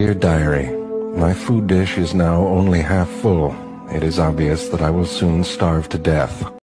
Dear Diary, my food dish is now only half full. It is obvious that I will soon starve to death.